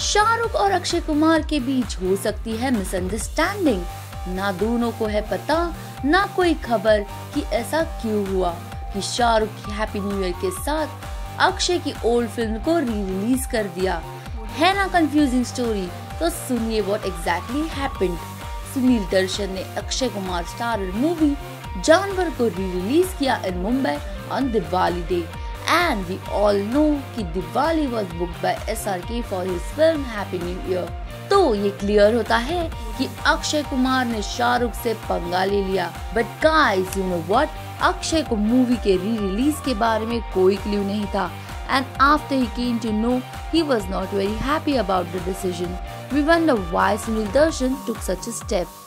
शाहरुख और अक्षय कुमार के बीच हो सकती है मिसअंडरस्टैंडिंग ना दोनों को है पता, ना कोई खबर कि ऐसा क्यों हुआ कि शाहरुख की हैप्पी न्यू ईयर के साथ अक्षय की ओल्ड फ़िल्म को री रिलीज़ कर दिया। है ना कंफ्यूजिंग स्टोरी तो सुनिए what exactly happened Sunil Darshan ने अक्षय कुमार स्टारर मूवी जानवर को री रिलीज़ किया in Mumbai on Diwali day and we all know कि Diwali was booked by SRK for his film Happy New Year. तो ये क्लियर होता है कि अक्षय कुमार ने शाहरुख से पंगा ले लिया but guys, you know what? Akshay को मूवी के री रिलीज़ के बारे में कोई क्ल्यू नहीं था and after he came to know he was not very happy about the decision we won the Darshan took such step